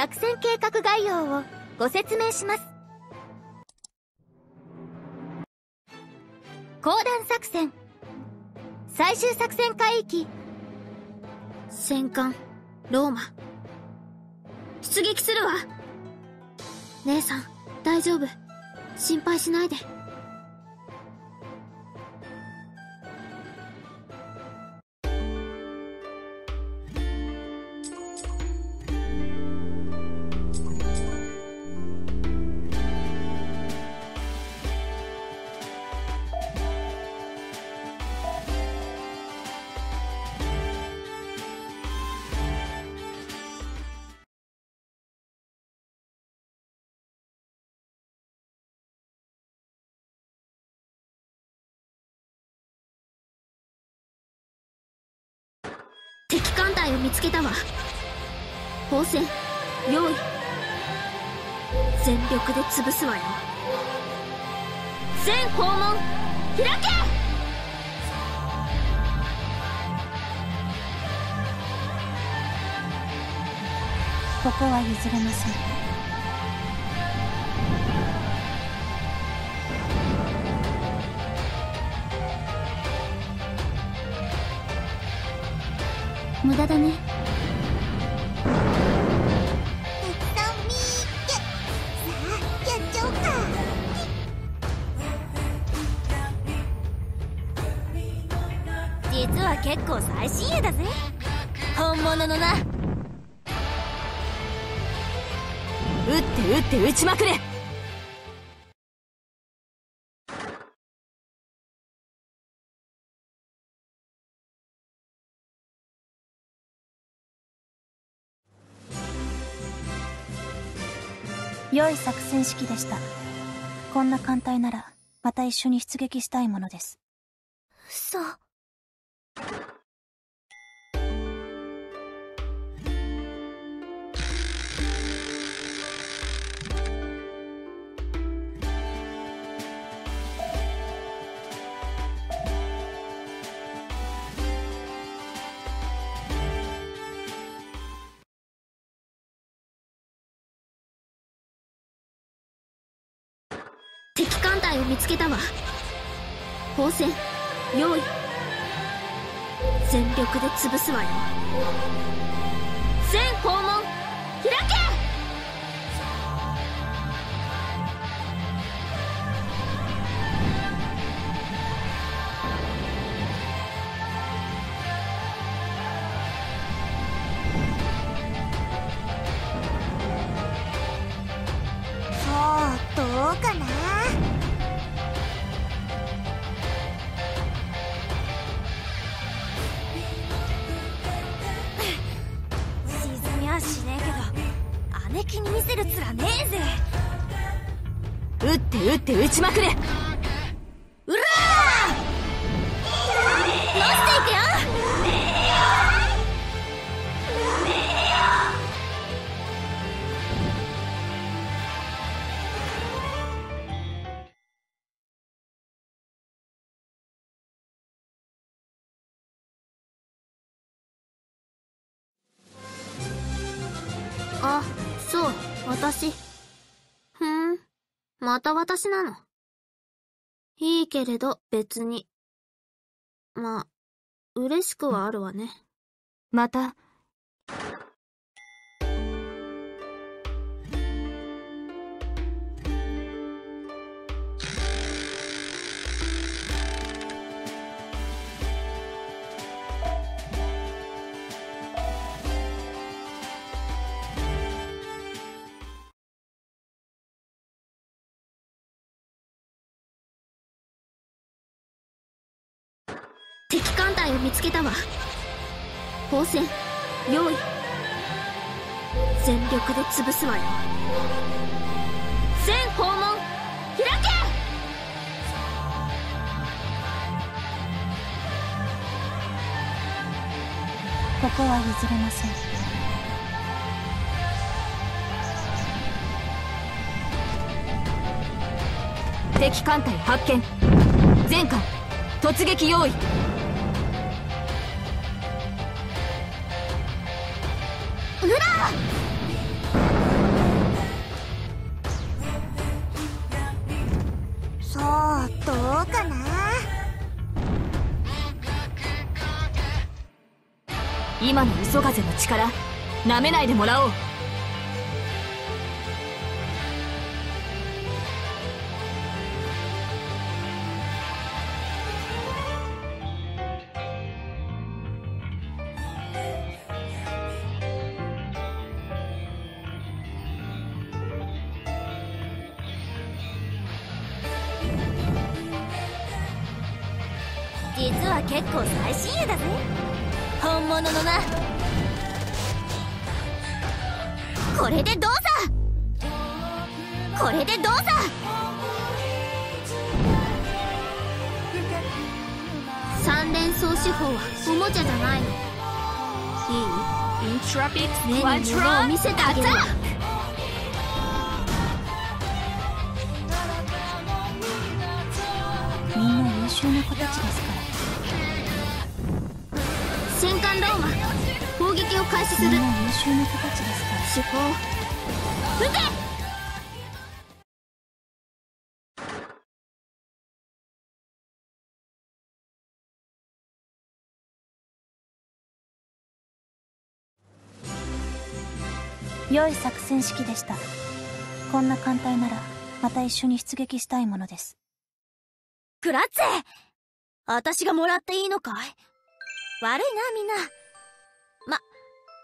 作戦計画概要をご説明します。講談作戦。最終作戦海域戦艦。ローマ。出撃するわ。姉さん大丈夫。心配しないで。敵艦隊を見つけたわ。砲戦用意。全力で潰すわよ。全訪問開け！ここは譲れません。無駄だね。たくさん見ーけさあやっちゃおうか。実は結構最新鋭だぜ。本物のな。撃って撃って撃ちまくれ良い作戦式でした。こんな艦隊ならまた一緒に出撃したいものです。嘘。艦隊を見つけたわ。砲戦用意。全力で潰すわよ。撃って撃って撃ちまくれ。うらー！乗していくよあそう私。また私なの？いいけれど別に。まあ嬉しくはあるわね。また。敵艦隊を見つけたわ。砲戦。用意。全力で潰すわよ。全砲門開け！ここは譲れません。敵艦隊発見。全艦。突撃用意ウラそうどうかな？今の磯風の力なめないでもらおう。結構最新鋭だぜ。本物のな。これでどうさ。これでどうさ。三連装手法はおもちゃじゃないの。いい？イントラピック目に物を見せてあげる。わみんな優秀な子たちですから戦艦ローマ。攻撃を開始する。優秀な子たちですか。ら手法撃て良い作戦指揮でした。こんな艦隊ならまた一緒に出撃したいものです。クラッツェ私がもらっていいのかい？悪いなみんな。ま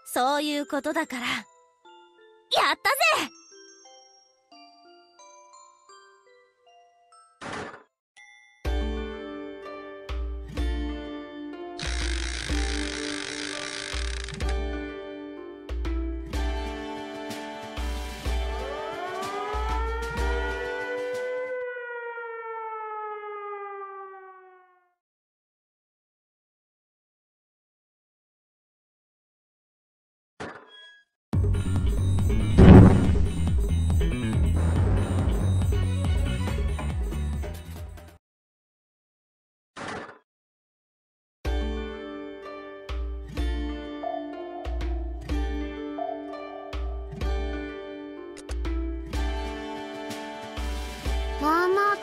そういうことだから。やったぜ！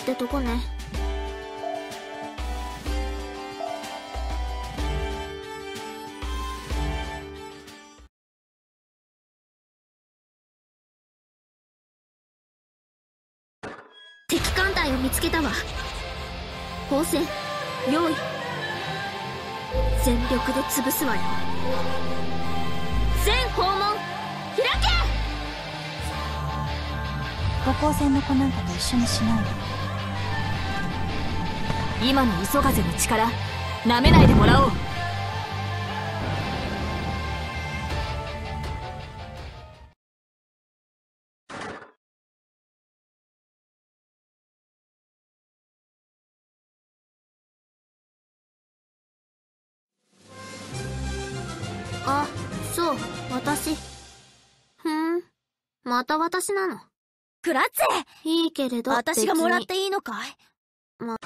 ってとこね。敵艦隊を見つけたわ。砲戦用意。全力で潰すわよ。全砲門開け！五光線の子なんかと一緒にしないで今の磯風の力なめないでもらおう。けあそう私。ふんまた私なの？クラッツェいいけれど私がもらっ別ていいのかい？に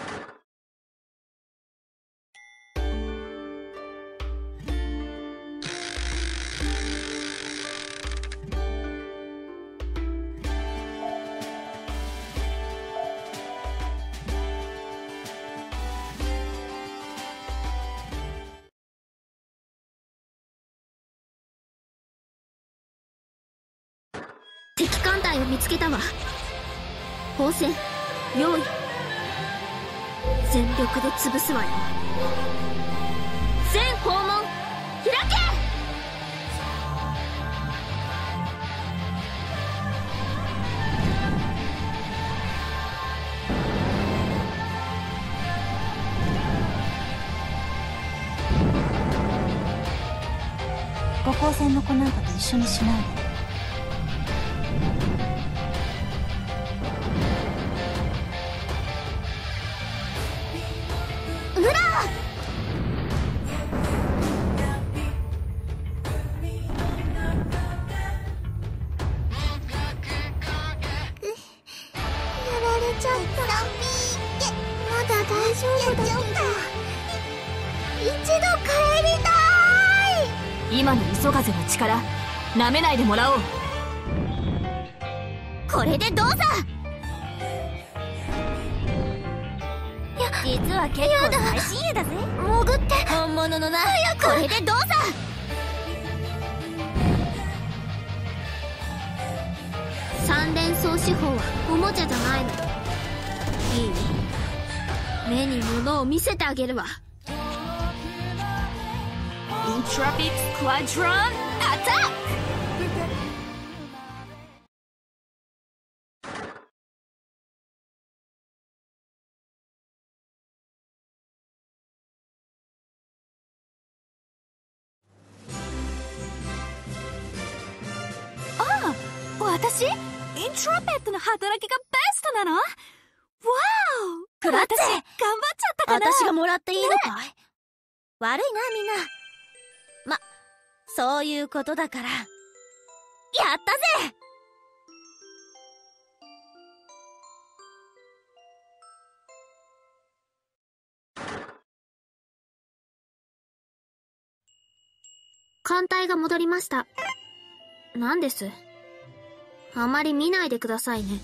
を見つけたわ。砲戦用意。全力で潰すわよ。全砲門開け！五光線の子なんかと一緒にしないで。ちゃったらまだ大丈夫だけど一度帰りたい。今の磯風の力。なめないでもらおう。これでどうぞや実は結構最深夜だぜ潜って本物のなこれでどうぞ三連装四方はおもちゃじゃないの。いい？目に物を見せてあげるわ。Intrepid Squadron Attack! ああ私？イントラペットの働きがベストなの？わおクラッツ私頑張っちゃったかな。私がもらっていいのかい、悪いなみんな。まそういうことだから。やったぜ。艦隊が戻りました。何です？あまり見ないでくださいね